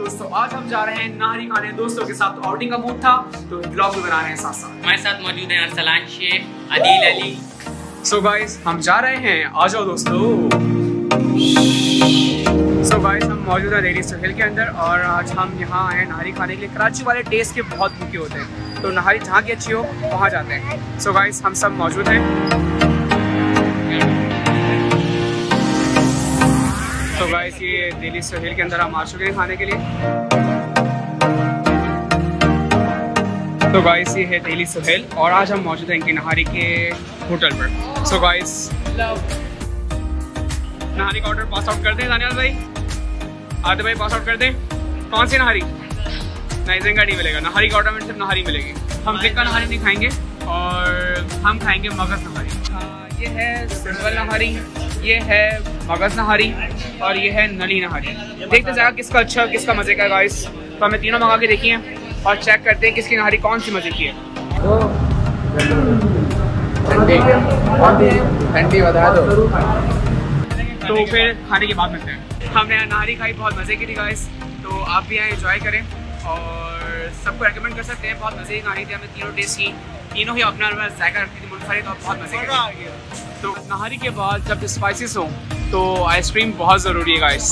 दोस्तों आज हम जा रहे हैं नाहरी खाने। दोस्तों के साथ आउटिंग का मूड था तो ब्लॉग भी बना रहे हैं साथ साथ। हमारे साथ मौजूद हैं अरसलान शेख अदील अली। सो गाइस हम जा रहे हैं। आ जाओ दोस्तों। सो so गाइस हम मौजूद हैं दिल्ली सुहेल के अंदर और आज हम यहाँ आए हैं नहारी खाने के लिए। कराची वाले टेस्ट के बहुत भूखे होते हैं। तो नहारी जहाँ की अच्छी हो वहाँ जाते हैं। सो so गाइस हम सब मौजूद हैं। तो गाइस ये दिल्ली सुहेल के अंदर हम आ चुके हैं खाने के लिए। तो गाइस ये है दिल्ली सुहेल और आज हम मौजूद हैं इनकी नहारी के होटल पर। सो गाइस नहारी का ऑर्डर पास आउट कर दें दानियाल भाई। आते भाई पास आउट कर दें। कौन सी नहारी? नहीं जिंगा नहीं मिलेगा। नहारी का ऑर्डर में सिर्फ़ नहारी मिलेगी। हम जिंगा नहारी नहीं खाएँगे और हम खाएँगे मगज नहारी। ये है सिंपल नहारी। ये है मगज नहारी और ये है नली नहारी। देखते जाएगा किसका अच्छा किसका मज़े का गाइस तो हमें तीनों मंगा के देखिए और चेक करते हैं किसकी नहारी कौन सी मज़े की है। तो फिर खाने के बाद मिलते हैं। हमने यहाँ नहारी खाई बहुत मज़े की थी गाइस तो आप भी यहाँ इंजॉय करें और सबको रेकमेंड कर सकते हैं। बहुत मज़े की नहारी थी हमें तीनों टेस्ट की। तीनों ही अपना जायका रखती थी मुनफरी तो बहुत मज़े तो नहारी के बाद जब स्पाइसिस हो तो आइसक्रीम बहुत ज़रूरी है गाइस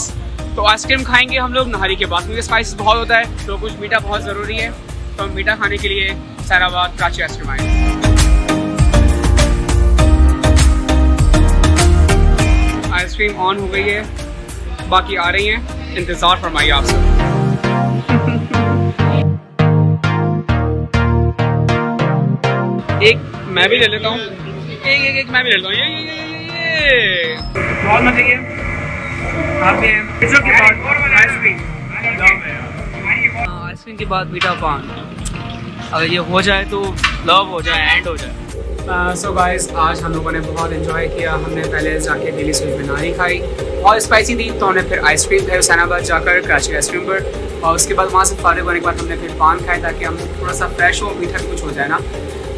तो आइसक्रीम खाएँगे हम लोग नहारी के बाद, क्योंकि स्पाइसेस बहुत होता है तो कुछ मीठा बहुत ज़रूरी है। तो हम मीठा खाने के लिए सैराबाद कराची आइसक्रीम आएँगे आइसक्रीम ऑन हो गई है, बाकी आ रही हैं। इंतज़ार फरमाइए आप सब। एक मैं भी ले लेता हूँ। एक एक एक मैं भी ले लेता हूँ। ये ये ये ये बहुत मज़े की आप भी पिज्जा के बाद आइसक्रीम आइसक्रीम के बाद मीठा पान। अगर ये हो जाए तो लव हो जाए एंड हो जाए। सो गाइस आज हम लोगों ने बहुत इन्जॉय किया। हमने पहले जाके दिल्ली स्वीट में नारी खाई और स्पाइसी थी तो हमने फिर आइसक्रीम खाई हुसैनाबाद जाकर कराची आइसक्रीम पर और उसके बाद वहाँ से फारिग होने के बाद हमने फिर पान खाए ताकि हम थोड़ा सा फ्रेश हो मीठा कुछ हो जाए ना।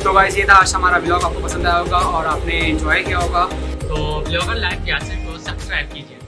तो गाइस ये था आज हमारा ब्लॉग आपको पसंद आया होगा और आपने इन्जॉय किया होगा। तो ब्लॉगर लाइफ क्लासेस को सब्सक्राइब कीजिए।